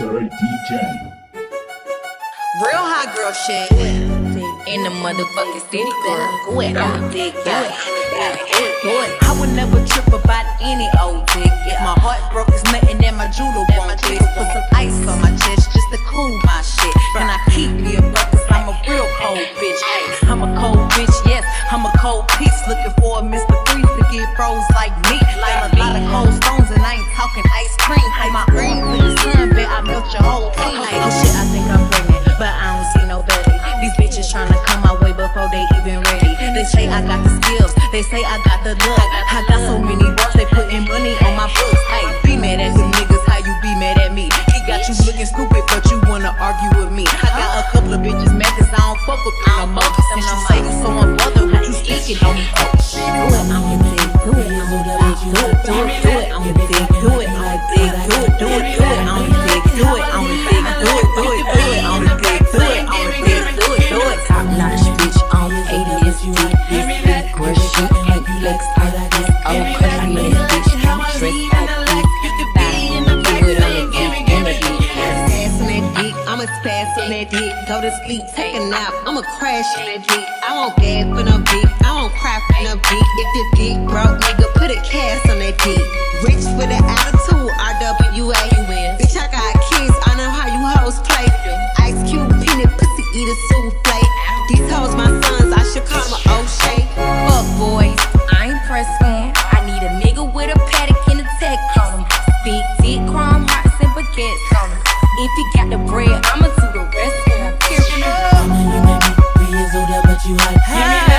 Mr. DJ. Real hot girl shit. In the motherfucking city, girl. Go ahead, I'm a dick. Do it. Do it. I would never trip about any old dick. If my heart broke, it's nothing that my judo won't fix. Put some ice on my chest just to cool my shit. And I keep me a buck, cause I'm a real cold bitch. I'm a cold bitch, yes. I'm a cold piece. Looking for a Mr. Freeze to get froze like me. Like a lot of cold stones, and I ain't talking ice cream. They say I got the skills, they say I got the look. I got so many bucks, they putting money on my books. Hey, be mad at them niggas, how you be mad at me? He got you looking stupid, but you wanna argue with me. I got a couple of bitches mad cause I don't fuck with you no more. Since you say you so unbothered, what you speaking on me? Do it, I'm your dick, do it, I'm your dick, do it, do it, do it, I'm your dick, do it, I'm your dick, do it, do it, do it, I'm your dick, do it, I'm your spaz on that dick. Go to sleep, take a nap, I'ma crash on that dick. I won't gag for no dick, I won't cry for no. If the dick broke, nigga, put a cast on that dick. Rich with an attitude, RWA. Bitch, I got kids, I know how you hoes play. Ice Cube, peanut, pussy, eat a souffle. Bread, I'ma do the rest him. Period. I know you may be three years older, but you hot. Give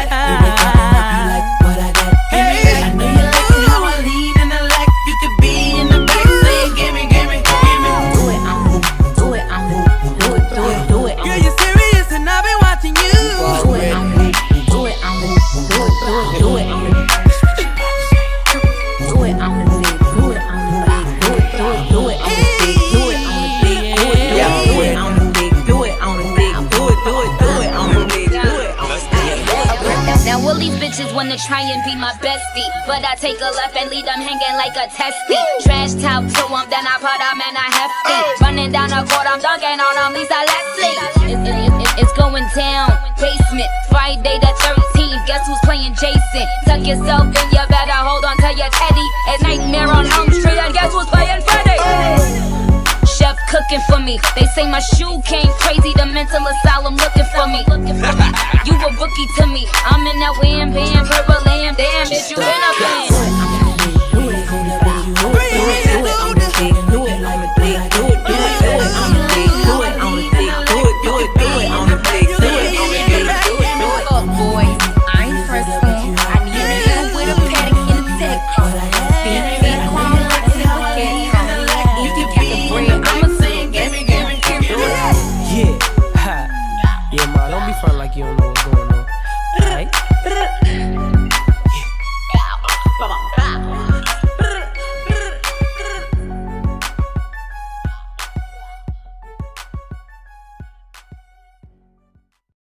Now all these bitches wanna try and be my bestie But I take a left and leave them hanging like a testy. Trash talk to them, then I put them in a hefty. Running down the court, I'm dunking on them, Lisa Leslie. It's, it, it, it's going down, basement. Friday the 13th, guess who's playing Jason? Tuck yourself in, you better hold on to your shoe came crazy. The mental asylum looking for me. You a rookie to me. I'm in that wham bam, purple lamb. Damn, bitch, you in a band.